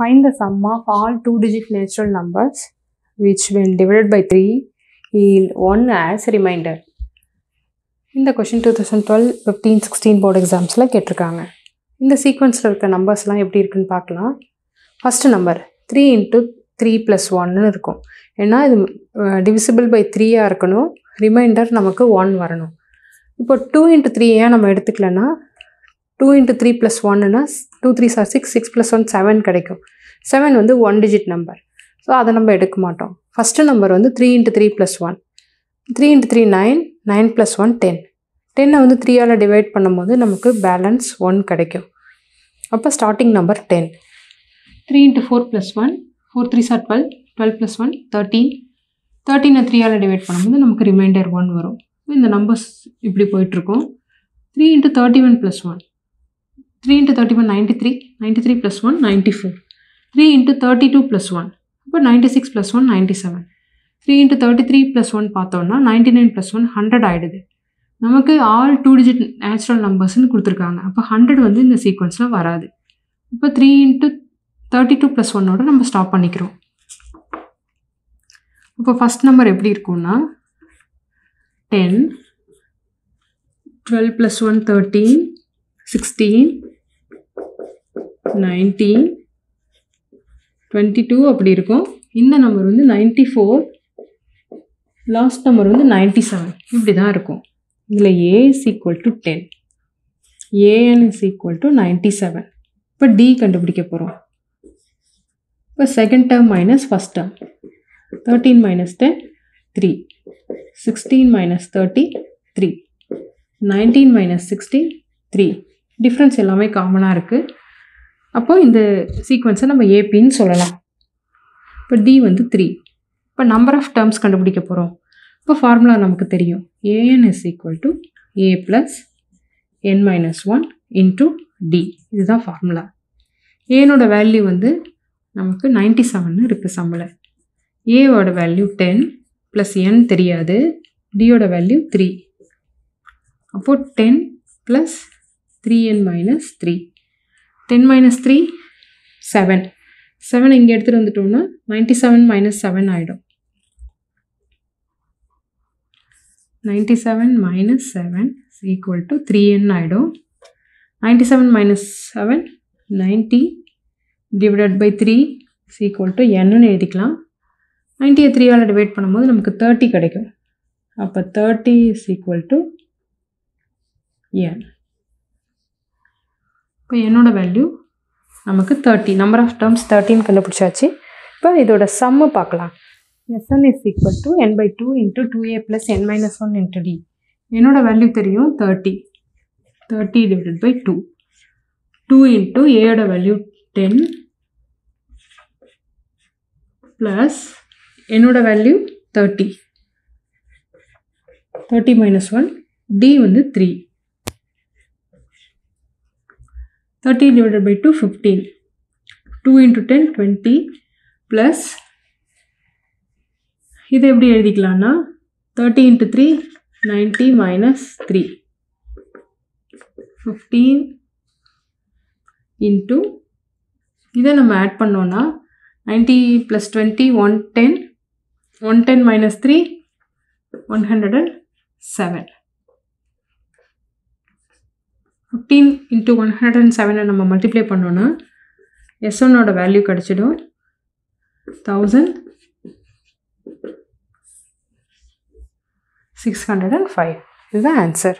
Find the sum of all two-digit natural numbers which when divided by 3 yield 1 as remainder. இந்த question two thousand twelve fifteen sixteen board எக்ஸாம்ஸில் கேட்டிருக்காங்க. இந்த சீக்வன்ஸில் இருக்க நம்பர்ஸ்லாம் எப்படி இருக்குன்னு பார்க்கலாம். First number three into three plus ஒன்னு இருக்கும். ஏன்னா இது டிவிசிபிள் பை த்ரீயாக இருக்கணும். ரிமைண்டர் நமக்கு ஒன் வரணும். இப்போ டூ இன்ட்டு த்ரீ ஏன் நம்ம எடுத்துக்கலன்னா two into three plus ஒன்னுனா two three sir six six plus one seven கிடைக்கும். செவன் வந்து ஒன் டிஜிட் நம்பர் ஸோ அதை நம்ம எடுக்க மாட்டோம். ஃபஸ்ட்டு நம்பர் வந்து three into three plus one three into three nine nine plus one ten டென்னை வந்து த்ரீயால் divide பண்ணும்போது நமக்கு பேலன்ஸ் ஒன் கிடைக்கும். அப்போ starting number ten three into four plus one four three are twelve twelve plus one thirteen தேர்ட்டீனை த்ரீயால் divide பண்ணும்போது நமக்கு reminder one வரும். இந்த நம்பர்ஸ் இப்படி போயிட்டுருக்கும் three into thirty one plus one three into thirty one ninety three ninety three plus one ninety four three into thirty two plus one அப்போ ninety six plus one ninety seven three into thirty three plus one பார்த்தோன்னா ninety nine plus one hundred ஆகிடுது நமக்கு all two digit natural நம்பர்ஸ்னு கொடுத்துருக்காங்க. அப்போ hundred வந்து இந்த சீக்வன்ஸில் வராது. இப்போ three into thirty two plus ஒன்னோட நம்ம ஸ்டாப் பண்ணிக்கிறோம். இப்போ ஃபஸ்ட் நம்பர் எப்படி இருக்கும்னா ten twelve plus one thirteen sixteen nineteen. Twenty two அப்படி இருக்கும். இந்த நம்பர் வந்து நைன்ட்டி ஃபோர். லாஸ்ட் நம்பர் வந்து நைன்ட்டி செவன். இப்படி தான் இருக்கும். இதில் a is equal to ten a n is equal to ninety seven. இப்போ டி கண்டுபிடிக்க போகிறோம் இப்போ second term minus first term thirteen minus ten three sixteen minus thirty three nineteen minus sixteen three difference எல்லாமே காமனாக இருக்குது அப்போது இந்த சீக்வன்ஸை நம்ம ஏபின்னு சொல்லலாம். இப்போ டி வந்து த்ரீ இப்போ நம்பர் ஆஃப் டேர்ம்ஸ் கண்டுபிடிக்க போகிறோம் இப்போ ஃபார்முலா நமக்கு தெரியும். A n is equal to a plus n minus one into d இதுதான் ஃபார்முலா ஏனோட வேல்யூ வந்து நமக்கு நைன்டி செவன் இருக்குது சம்பளை ஏவோட வேல்யூ டென் ப்ளஸ் என் தெரியாது. டியோட வேல்யூ த்ரீ அப்போது ten plus three n minus three ten minus three seven seven இங்கே எடுத்துகிட்டு வந்துட்டோம்னா நைன்டி செவன் மைனஸ் செவன் ஆகிடும் ninety seven minus seven equal to three n ஆகிடும் ninety seven minus seven ninety divided by three equal to என்னன்னு எழுதிக்கலாம். நைன்ட்டியை த்ரீயால் divide பண்ணும்போது நமக்கு தேர்ட்டி கிடைக்கும். அப்போ thirty is equal to n இப்போ என்னோடய வேல்யூ நமக்கு தேர்ட்டி நம்பர் ஆஃப் டேர்ம்ஸ் தேர்ட்டின்னு கண்டுபிடிச்சாச்சு. இப்போ இதோட சம்மு பார்க்கலாம். S n is equal to n by two into two a plus n minus one into d என்னோடய வேல்யூ தெரியும்? Thirty thirty divided by two two into ஏயோட value ten plus என்னோட value thirty thirty minus one d வந்து three thirty divided by two fifteen two into ten twenty plus இது எப்படி எழுதிக்கலாம்னா thirty into three ninety minus three fifteen into இதை நம்ம add பண்ணோன்னா ninety plus twenty one ten one ten minus three one hundred and seven fifteen into one hundred and செவனை நம்ம multiply பண்ணோன்னா S ஒன்னோட value கிடச்சிடும். Thousand six hundred and five இதுதான் answer